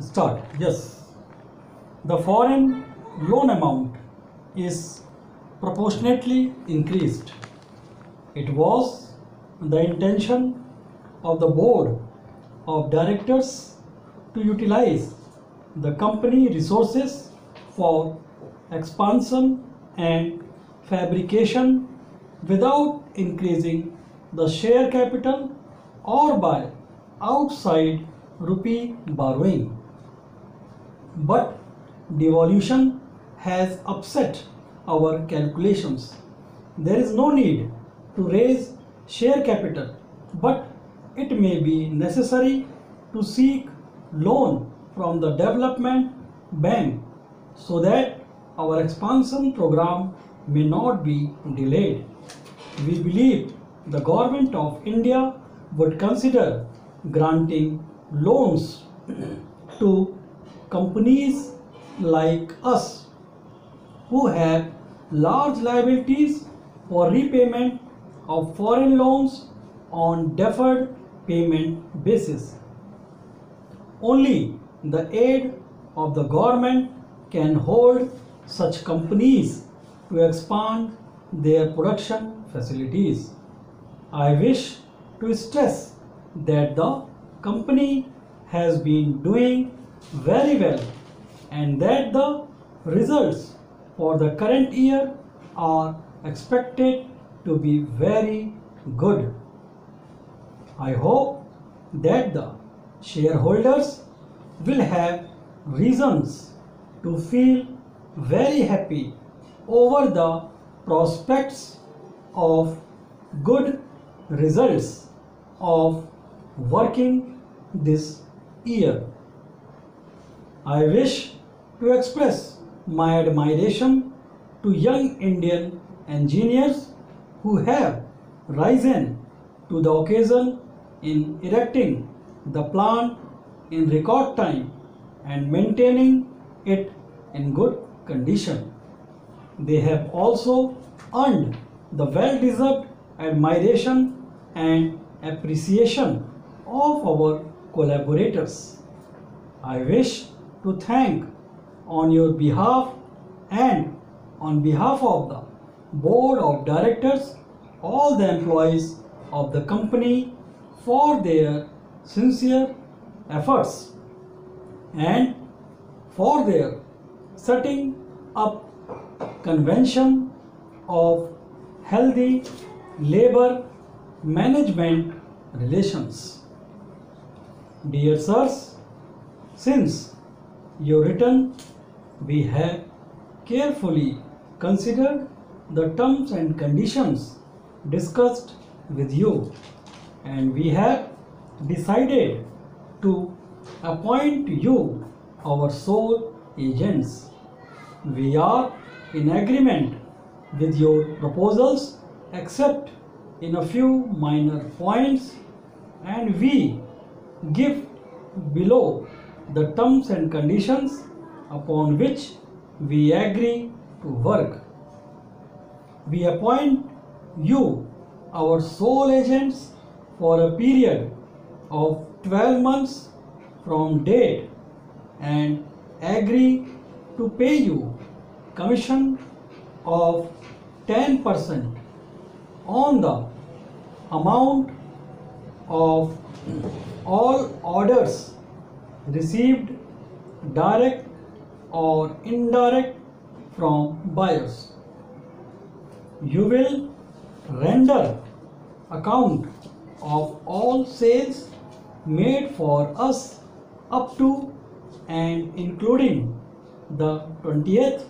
Start. Yes. The foreign loan amount is proportionately increased. It was the intention of the board of directors to utilize the company resources for expansion and fabrication without increasing the share capital or by outside rupee borrowing. But devolution has upset our calculations. There is no need to raise share capital, but it may be necessary to seek loan from the development bank so that our expansion program may not be delayed. We believe the government of India would consider granting loans to companies like us who have large liabilities for repayment of foreign loans on deferred payment basis. Only the aid of the government can hold such companies to expand their production facilities. I wish to stress that the company has been doing very well and that the results for the current year are expected to be very good. I hope that the shareholders will have reasons to feel very happy over the prospects of good results of working this year. I wish to express my admiration to young Indian engineers who have risen to the occasion in erecting the plant in record time and maintaining it in good condition. They have also earned the well deserved admiration and appreciation of our collaborators. I wish to thank on your behalf and on behalf of the board of directors all the employees of the company for their sincere efforts and for their setting up convention of healthy labor management relations. Dear sirs, since your return, we have carefully considered the terms and conditions discussed with you and we have decided to appoint you our sole agents. We are in agreement with your proposals except in a few minor points and we give below the terms and conditions upon which we agree to work. We appoint you our sole agents for a period of 12 months from date and agree to pay you commission of 10% on the amount of all orders received direct or indirect from buyers. You will render account of all sales made for us up to and including the 20th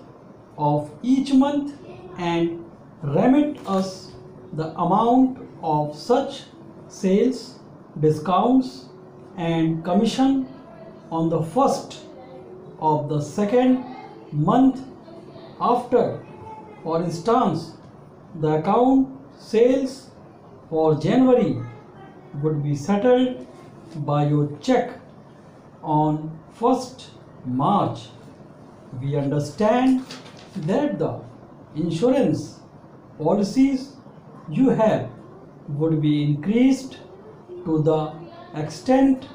of each month and remit us the amount of such sales, discounts and commission on the first of the second month after. For instance, the account sales for January would be settled by your check on 1st March. We understand that the insurance policies you have would be increased to the extent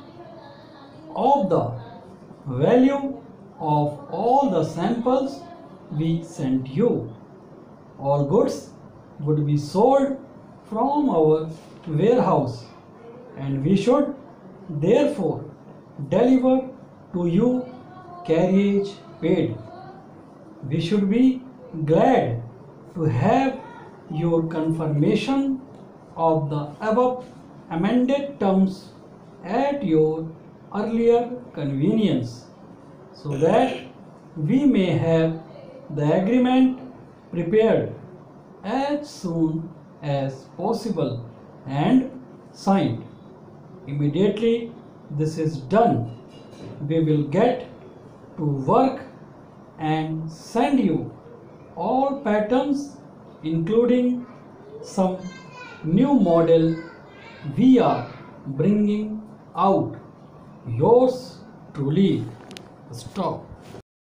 of the value of all the samples we sent you. All goods would be sold from our warehouse and we should therefore deliver to you carriage paid. We should be glad to have your confirmation of the above amended terms at your earlier convenience so that we may have the agreement prepared as soon as possible and signed. Immediately this is done, we will get to work and send you all patterns including some new model we are bringing out yours truly stop